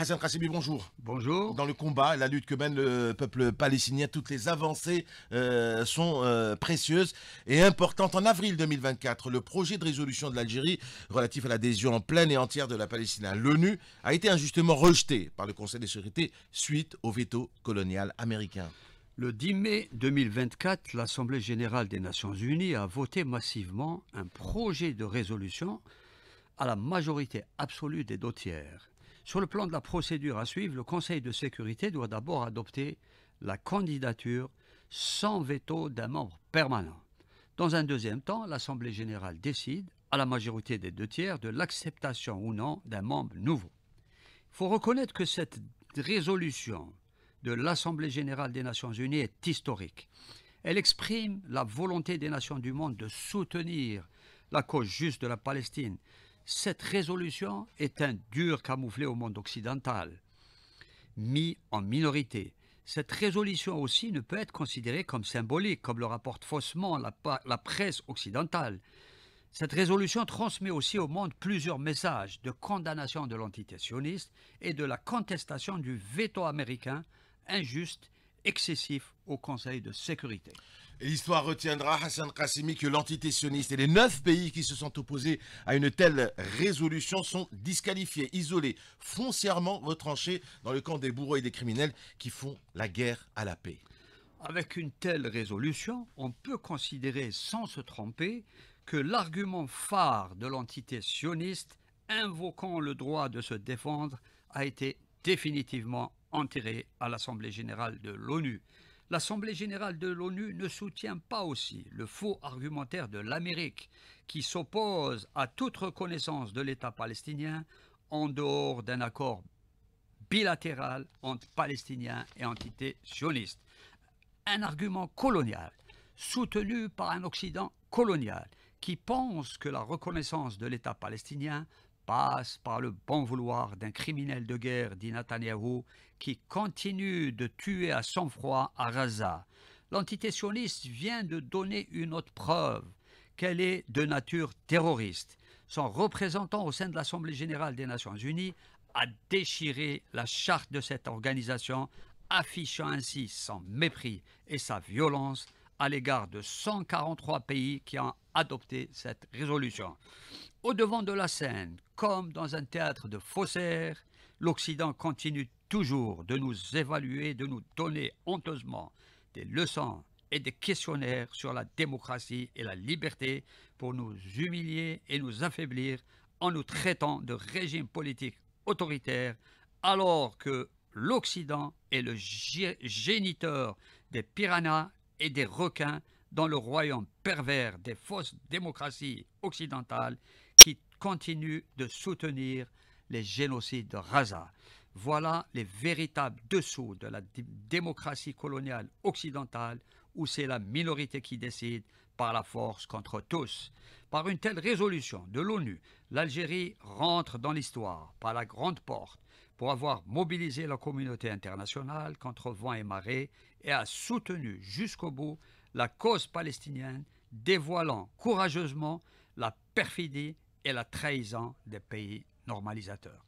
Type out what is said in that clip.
Hassan Kassibi, bonjour. Bonjour. Dans le combat, la lutte que mène le peuple palestinien, toutes les avancées euh, sont euh, précieuses et importantes. En avril 2024, le projet de résolution de l'Algérie relatif à l'adhésion en pleine et entière de la Palestine à l'ONU a été injustement rejeté par le Conseil de sécurité suite au veto colonial américain. Le 10 mai 2024, l'Assemblée générale des Nations unies a voté massivement un projet de résolution à la majorité absolue des deux tiers. Sur le plan de la procédure à suivre, le Conseil de sécurité doit d'abord adopter la candidature sans veto d'un membre permanent. Dans un deuxième temps, l'Assemblée générale décide, à la majorité des deux tiers, de l'acceptation ou non d'un membre nouveau. Il faut reconnaître que cette résolution de l'Assemblée générale des Nations unies est historique. Elle exprime la volonté des nations du monde de soutenir la cause juste de la Palestine, cette résolution est un dur camouflet au monde occidental, mis en minorité. Cette résolution aussi ne peut être considérée comme symbolique, comme le rapporte faussement la, presse occidentale. Cette résolution transmet aussi au monde plusieurs messages de condamnation de l'entité et de la contestation du veto américain injuste excessif au Conseil de sécurité. L'histoire retiendra, Hassan Qassimi, que l'entité sioniste et les neuf pays qui se sont opposés à une telle résolution sont disqualifiés, isolés, foncièrement retranchés dans le camp des bourreaux et des criminels qui font la guerre à la paix. Avec une telle résolution, on peut considérer sans se tromper que l'argument phare de l'entité sioniste invoquant le droit de se défendre a été définitivement enterré à l'Assemblée générale de l'ONU. L'Assemblée générale de l'ONU ne soutient pas aussi le faux argumentaire de l'Amérique qui s'oppose à toute reconnaissance de l'État palestinien en dehors d'un accord bilatéral entre Palestiniens et entités sionistes. Un argument colonial soutenu par un Occident colonial qui pense que la reconnaissance de l'État palestinien passe par le bon vouloir d'un criminel de guerre, dit Netanyahou, qui continue de tuer à sang-froid à Gaza. L'entité sioniste vient de donner une autre preuve qu'elle est de nature terroriste. Son représentant au sein de l'Assemblée générale des Nations unies a déchiré la charte de cette organisation, affichant ainsi son mépris et sa violence à l'égard de 143 pays qui ont adopté cette résolution. Au devant de la scène, comme dans un théâtre de faussaires, l'Occident continue toujours de nous évaluer, de nous donner honteusement des leçons et des questionnaires sur la démocratie et la liberté pour nous humilier et nous affaiblir en nous traitant de régime politique autoritaire alors que l'Occident est le géniteur des piranhas et des requins dans le royaume pervers des fausses démocraties occidentales qui continuent de soutenir les génocides de Raza. Voilà les véritables dessous de la démocratie coloniale occidentale où c'est la minorité qui décide par la force contre tous. Par une telle résolution de l'ONU, l'Algérie rentre dans l'histoire par la grande porte pour avoir mobilisé la communauté internationale contre vent et marée et a soutenu jusqu'au bout la cause palestinienne, dévoilant courageusement la perfidie et la trahison des pays normalisateurs.